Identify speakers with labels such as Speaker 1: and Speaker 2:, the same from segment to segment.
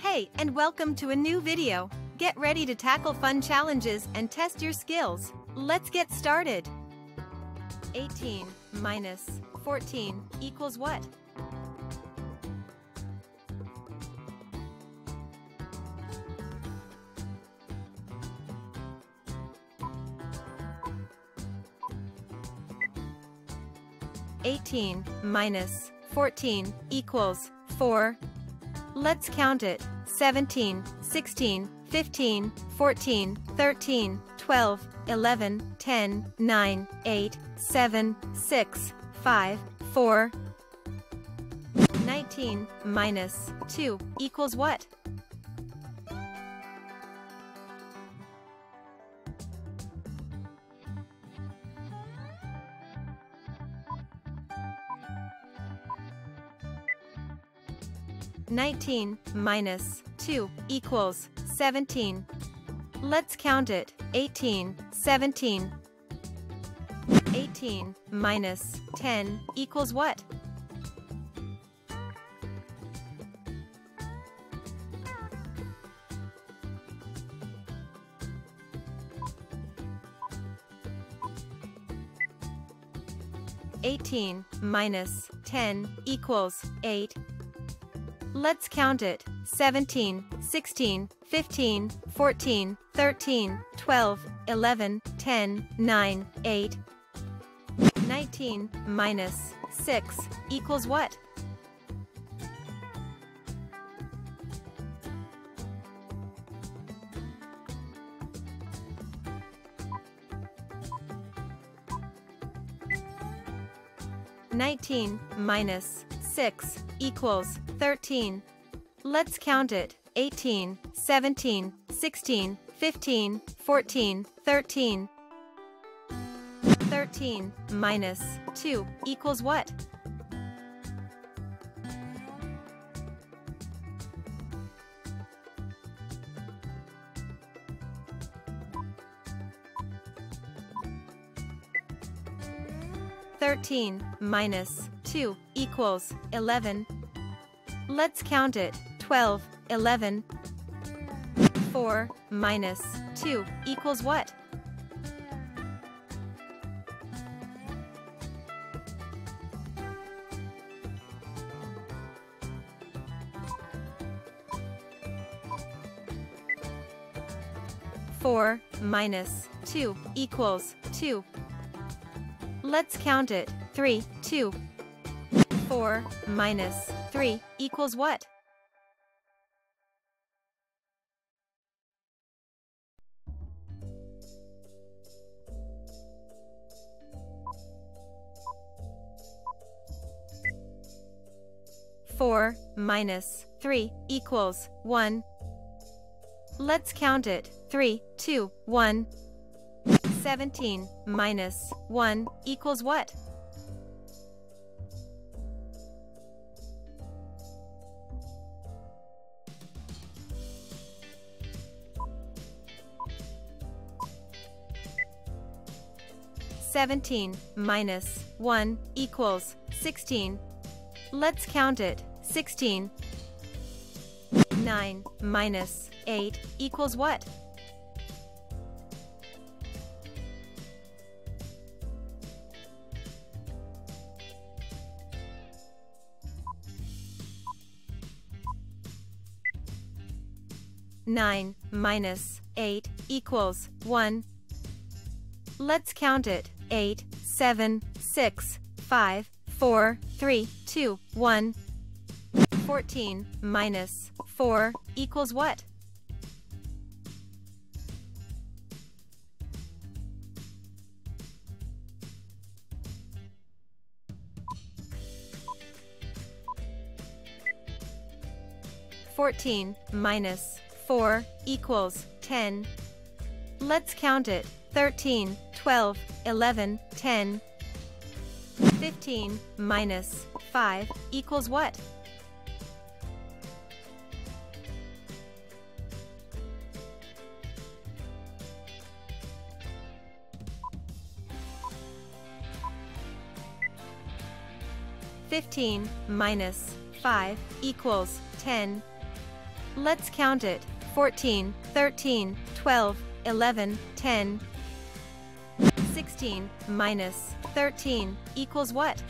Speaker 1: Hey, and welcome to a new video. Get ready to tackle fun challenges and test your skills. Let's get started. 18 minus 14 equals what? Eighteen minus fourteen equals four. Let's count it. 17, 16, 15, 14, 13, 12, 11, 10, 9, 8, 7, 6, 5, 4. 19 minus 2 equals what? Nineteen minus two equals seventeen. Let's count it. Eighteen, seventeen. Eighteen minus ten equals what? Eighteen minus ten equals eight. Let's count it. 17, 16, 15, 14, 13, 12, 11, 10, 9, 8. 19 minus 6 equals what? Nineteen minus six equals thirteen. Let's count it. 18, 17, 16, 15, 14, 13. 13 minus 2 equals what? Thirteen minus two equals eleven. Let's count it. 12, 11. 4 minus 2 equals what? Four minus two equals two. Let's count it. Three, two. Four minus three equals what? 4 minus 3 equals 1. Let's count it. 3, 2, 1. 17 minus 1 equals what? Seventeen minus one equals sixteen. Let's count it. 16. 9 minus 8 equals what? Nine minus eight equals one. Let's count it. Eight, seven, six, five, four, three, two, one. 14 minus 4 equals what? Fourteen minus four equals ten. Let's count it. Thirteen, twelve, eleven, ten. Fifteen minus five equals what? 15 minus 5 equals 10. Let's count it 14, 13, 12, 11, 10, 16 minus 13 equals what?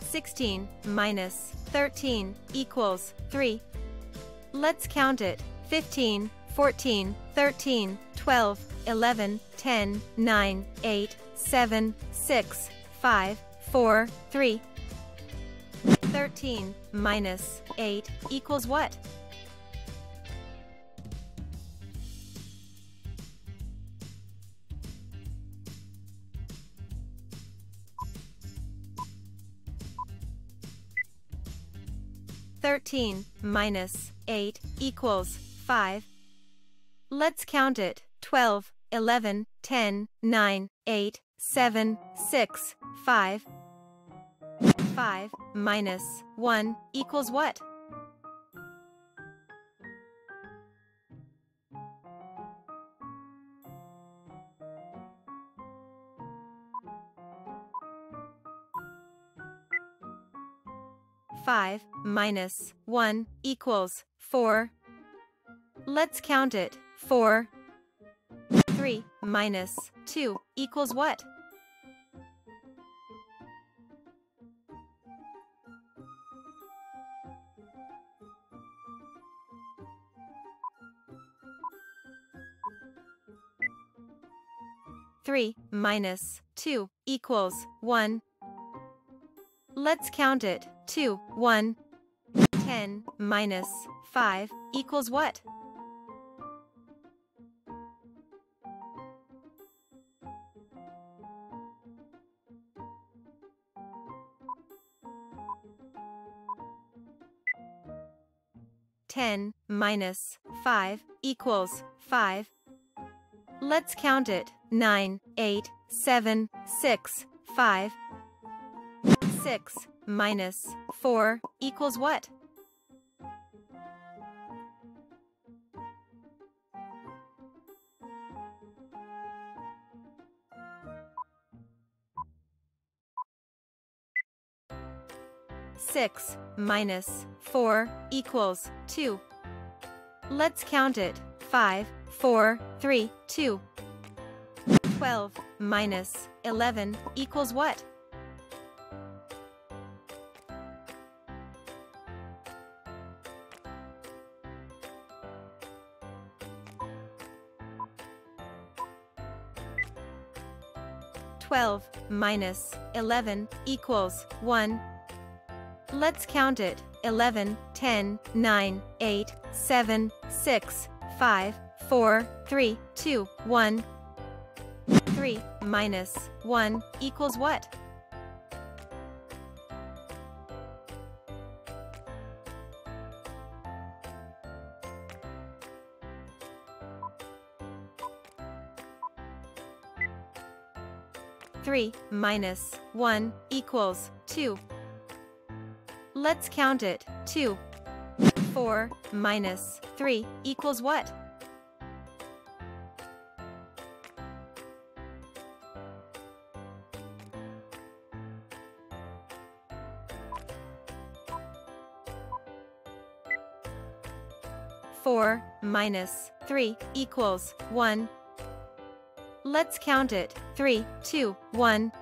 Speaker 1: Sixteen minus thirteen equals three. Let's count it. Fifteen, fourteen, thirteen, twelve, eleven, ten, nine, eight, seven, six, five, 4, 3. 13 minus 8 equals what? Thirteen minus eight equals five. Let's count it. Twelve, eleven, ten, nine, eight, seven, six, five. 5 minus 1 equals what? Five minus one equals four. Let's count it. Four. Three minus two equals what? 3 minus 2 equals 1. Let's count it. 2, 1. 10 minus 5 equals what? Ten minus five equals five. Let's count it. 9, 8, 7, 6, 5. 6 minus 4 equals what? Six minus four equals two. Let's count it. Five, four, three, two. 12 minus 11 equals what? Twelve minus eleven equals one. Let's count it. 11, 10, 9, 8, 7, 6, 5, 4, 3, 2, 1. 3 minus 1 equals what? Three minus one equals two. Let's count it. Two. Four minus three equals what? 4 minus 3 equals 1. Let's count it. 3, 2, 1,